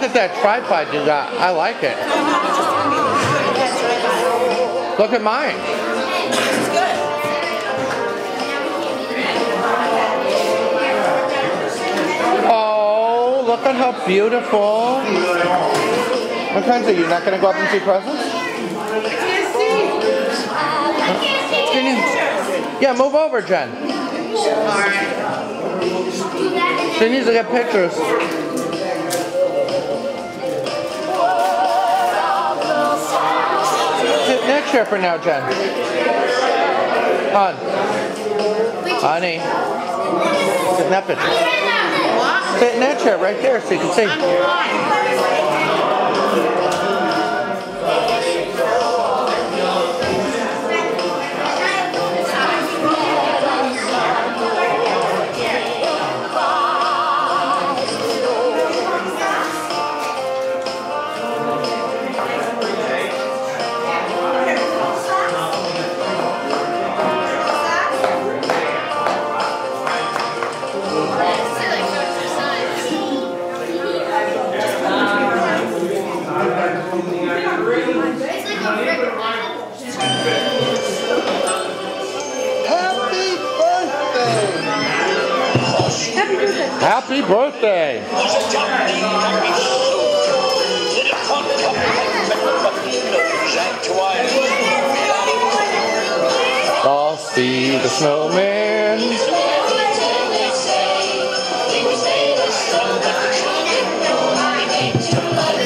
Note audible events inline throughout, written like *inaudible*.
Look at that tripod you got. I like it. Look at mine. Oh, look at how beautiful. Mackenzie, you're you? not going to go up and see presents? Yeah, move over, Jen. She needs to get pictures. Chair for now, Jen. Hon. Honey. Sit in that picture. Sit in that chair right there so you can see. Happy birthday! Frosty the snowman.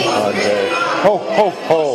Monday. Ho ho ho!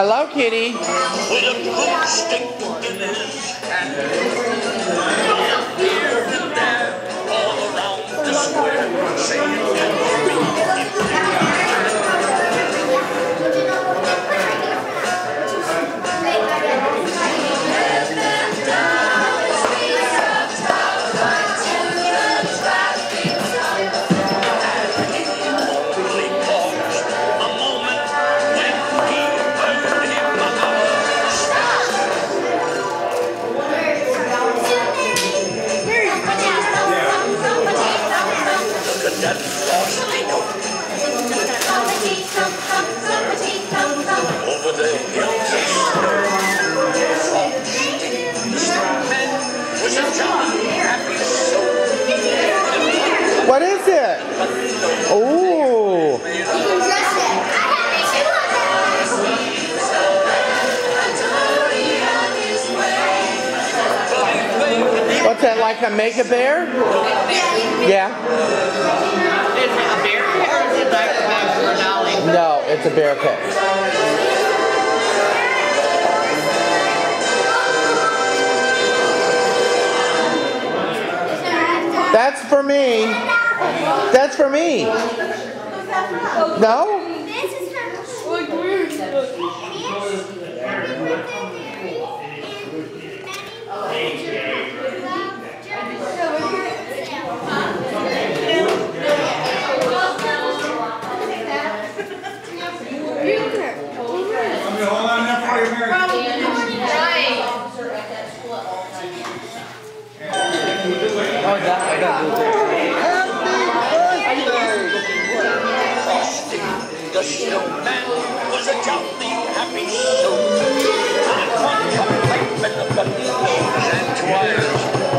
Hello, kitty. What is it? Ooh. What's that, like a Make a Bear? Yeah. Is it a bear pit or is it like a dolly? No, it's a bear pit. That's for me. That's for me. No? Hold Oh, that, I got Happy birthday! The snowman was a jolly happy soul. And one pipe and the and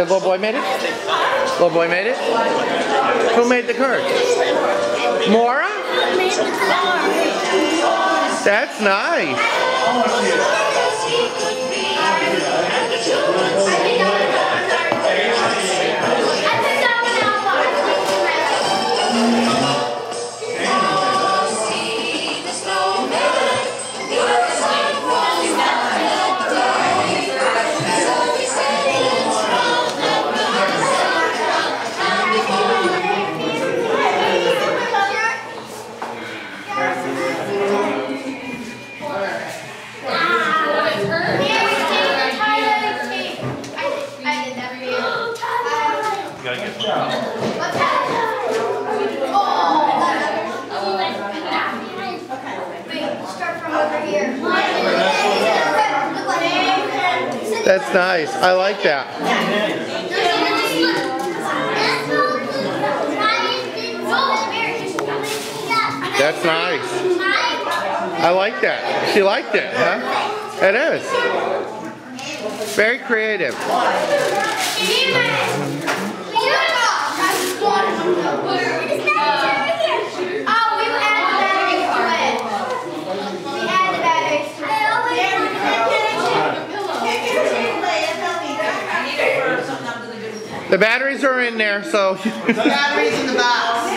The little boy made it? Little boy made it? Who made the card? Mora? That's That's nice. That's nice. I like that. That's nice. I like that. She liked it, huh? It is. Very creative. The batteries are in there, so the *laughs* Batteries in the box.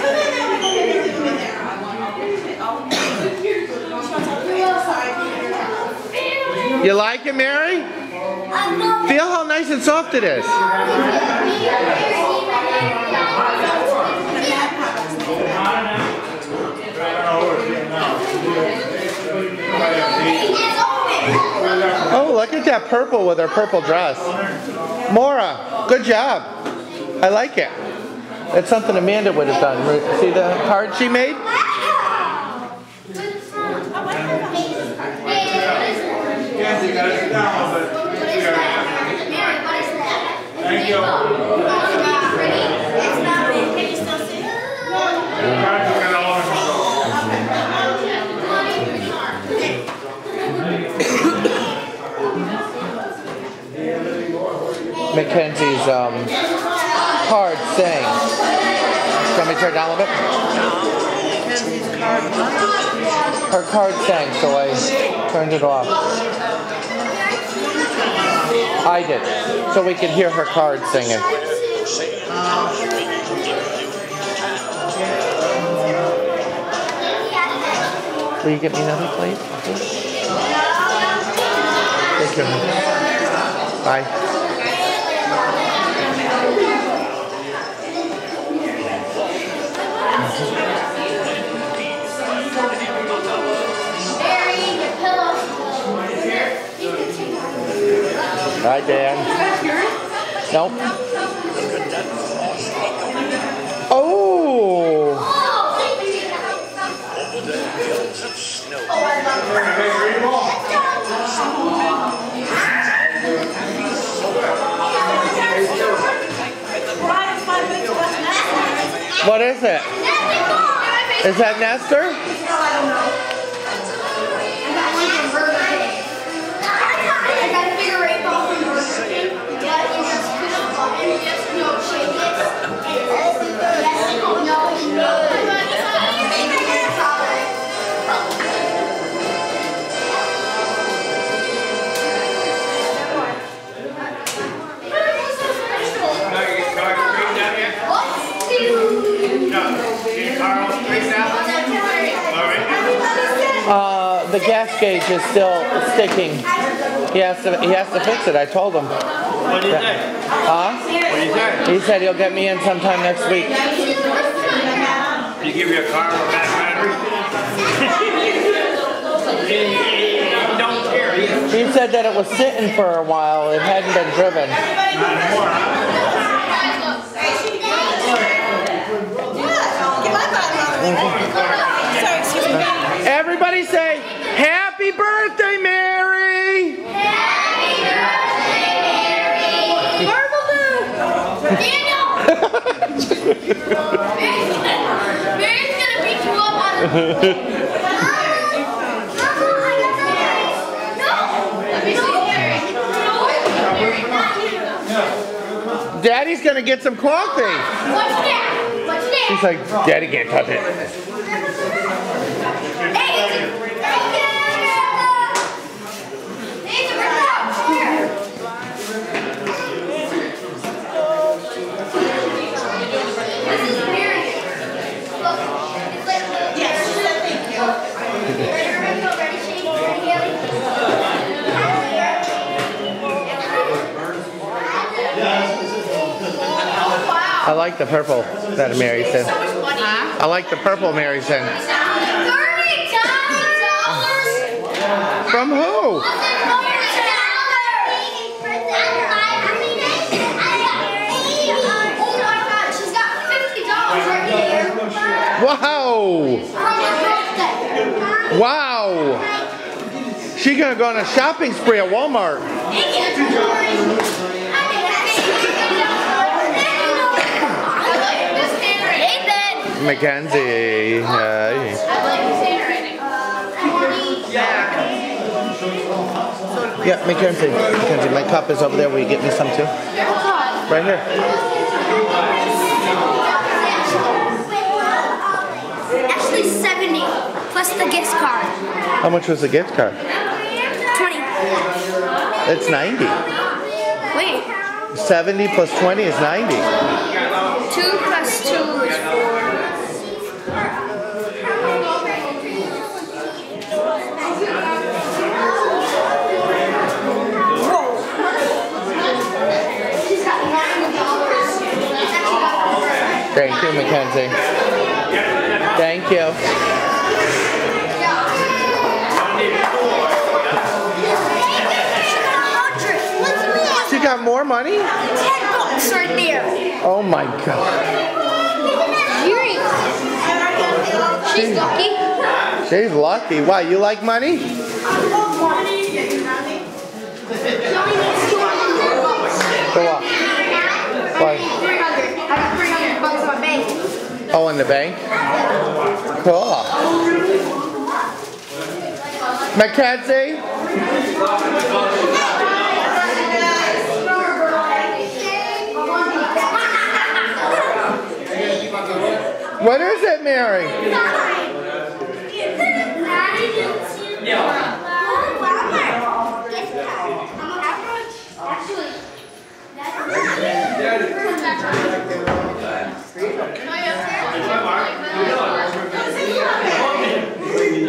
you like it, Mary? Feel how nice and soft it is. Oh, look at that purple with her purple dress. Mora, good job. I like it. That's something Amanda would have done. See the card she made? Thank you. Mackenzie's um, card saying. Do you me turn it down a little bit? Her card sang, so I turned it off. I did, so we could hear her card singing. Will you get me another plate? Thank you. Bye. Hi, Dan. Nope. Oh! What is it? Is that Nestor? The gas gauge is still sticking. He has to he has to fix it. I told him. What did you say? Huh? What did you say? He said he'll get me in sometime next week. Did he give you a car with a bad battery? *laughs* He don't care. He- He said that it was sitting for a while. It hadn't been driven. Not anymore, huh? Everybody say Happy birthday, Mary! Happy birthday, Mary! Marmaloo! Daniel! Mary's gonna beat you up on the. Daddy's gonna get some coffee. What's that? What's that? He's like, Daddy can't touch it. I like the purple that Mary's in. I like the purple Mary's in. From who? Wow! Wow! She gonna go on a shopping spree at Walmart. Mackenzie. Hey. Yeah, Mackenzie. Mackenzie, my cup is over there. Will you get me some too? Right here. Actually, 70 plus the gift card. How much was the gift card? 20. It's 90. Wait, 70 plus 20 is 90. 2 plus 2 is 4. Thank you, Mackenzie. Thank you. She got more money? 10 bucks right there. Oh my god. She's lucky. She's lucky. Why, you like money? She only needs 210 bucks. Go on. Why? 300. I got 300 bucks in my bank. Oh, in the bank? Cool. Mackenzie? What is it, Mary?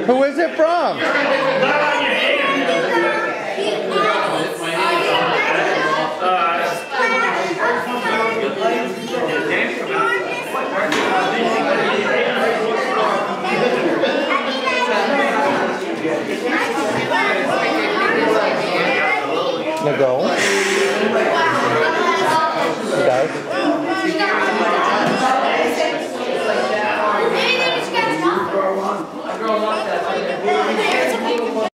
Who is it from?